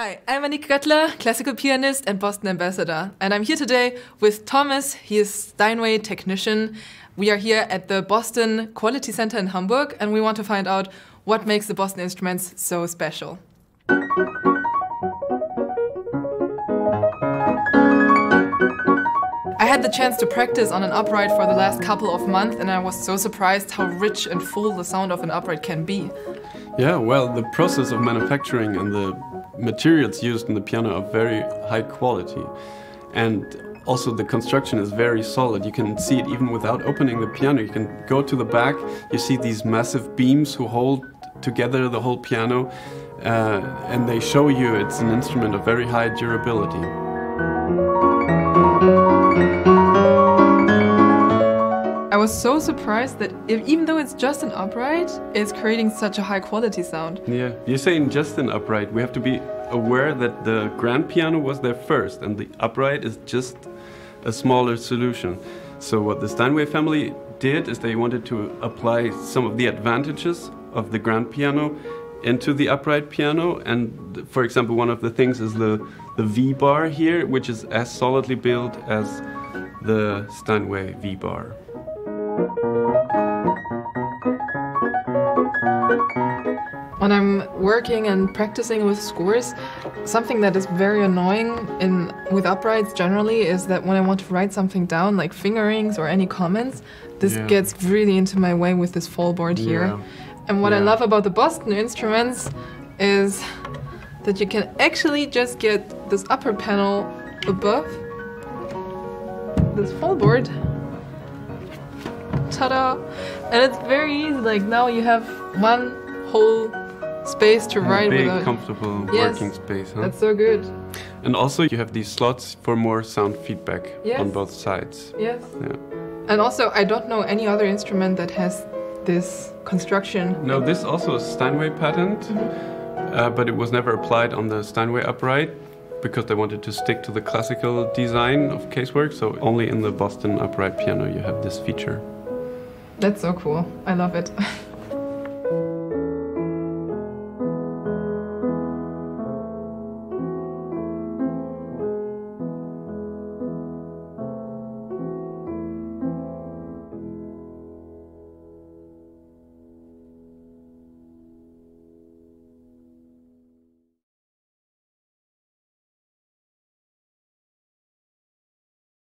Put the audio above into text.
Hi, I'm Annique Göttler, classical pianist and Boston ambassador, and I'm here today with Thomas. He is Steinway technician. We are here at the Boston Quality Center in Hamburg, and we want to find out what makes the Boston instruments so special. I had the chance to practice on an upright for the last couple of months, and I was so surprised how rich and full the sound of an upright can be. Yeah, well, the process of manufacturing and the materials used in the piano are very high quality. And also the construction is very solid. You can see it even without opening the piano. You can go to the back, you see these massive beams who hold together the whole piano, uh, and they show you it's an instrument of very high durability. I was so surprised that if, even though it's just an upright, it's creating such a high quality sound. Yeah, you're saying just an upright. We have to be aware that the grand piano was there first and the upright is just a smaller solution. So what the Steinway family did is they wanted to apply some of the advantages of the grand piano into the upright piano and for example one of the things is the, the V-bar here which is as solidly built as the Steinway V-bar. When working and practicing with scores, something that is very annoying in with uprights generally is that when I want to write something down, like fingerings or any comments, this yeah. gets really into my way with this fall board here. Yeah. And what yeah. I love about the Boston instruments is that you can actually just get this upper panel above this fall board. Ta-da! And it's very easy, like now you have one whole space to and write big, without... comfortable yes, working space. Huh? That's so good. And also you have these slots for more sound feedback yes. on both sides. Yes. Yeah. And also I don't know any other instrument that has this construction. No, this also is Steinway patent, mm -hmm. uh, but it was never applied on the Steinway upright because they wanted to stick to the classical design of casework. So only in the Boston upright piano you have this feature. That's so cool. I love it.